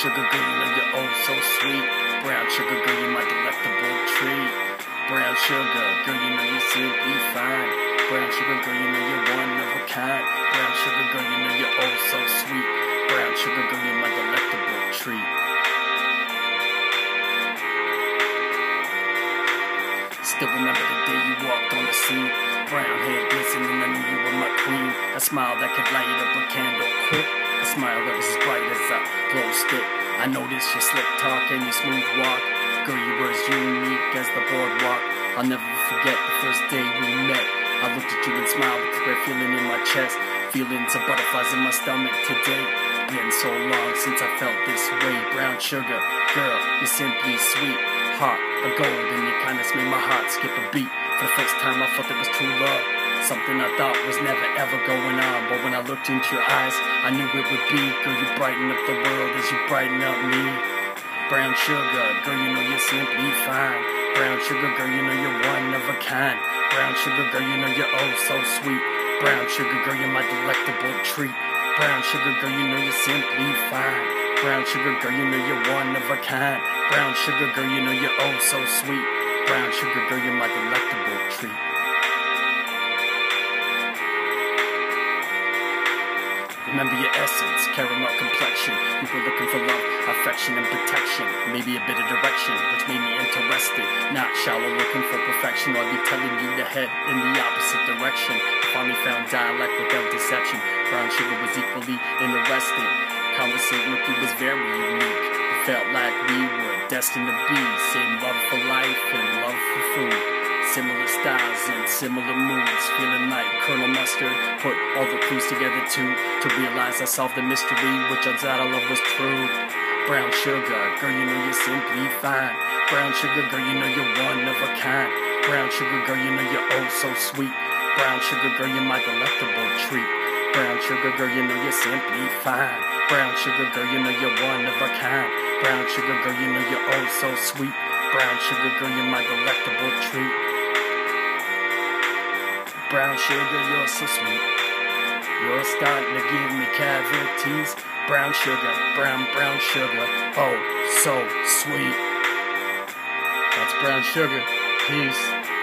sugar girl, you know you're oh so sweet. Brown sugar you're my delectable treat. Brown sugar girl, you know you're simply fine. Brown sugar girl, you know you're one of a kind. Brown sugar girl, you know you're oh so sweet. Brown sugar you're my delectable treat. Still remember the day you walked on the scene. Brown hair glistening, I knew you were my queen. A smile that could light up a candle quick. A smile that was as bright as a stick. I noticed your slick talk and your smooth walk. Girl, you were as unique as the boardwalk. I'll never forget the first day we met. I looked at you and smiled with a great feeling in my chest. Feelings of butterflies in my stomach today. Been so long since I felt this way. Brown sugar, girl, you're simply sweet. Heart of gold, and your kindness made my heart skip a beat. For the first time, I felt it was true love. Something I thought was never ever going on. But when I looked into your eyes, I knew it would be. Girl, you brighten up the world as you brighten up me. Brown sugar, girl, you know you're simply fine. Brown sugar, girl, you know you're one of a kind. Brown sugar, girl, you know you're oh so sweet. Brown sugar, girl, you're my delectable treat. Brown sugar, girl, you know you're simply fine. Brown sugar girl, you know you're one of a kind. Brown sugar girl, you know you're oh so sweet. Brown sugar girl, you're my delectable treat. Remember your essence, caramel complexion. You were looking for love, affection, and protection. Maybe a bit of direction, which made me interested. Not shallow, looking for perfection. I'd be telling you to head in the opposite direction. I finally found dialect without deception. Brown sugar was equally interesting. Conversating with you was very unique. It felt like we were destined to be. Same love for life and love for food. Similar styles and similar moods. Feeling like Colonel Mustard. Put all the clues together too. To realize I solved the mystery, which I thought I love was true. Brown sugar, girl, you know you're simply fine. Brown sugar, girl, you know you're one of a kind. Brown sugar, girl, you know you're oh so sweet. Brown sugar, girl, you're my delectable treat. Brown sugar, girl, you know you're simply fine. Brown sugar girl, you know you're one of a kind. Brown sugar girl, you know you're oh so sweet. Brown sugar girl, you're my delectable treat. Brown sugar, you're so sweet. You're starting to give me cavities. Brown sugar, brown, brown sugar, oh so sweet. That's brown sugar. Peace.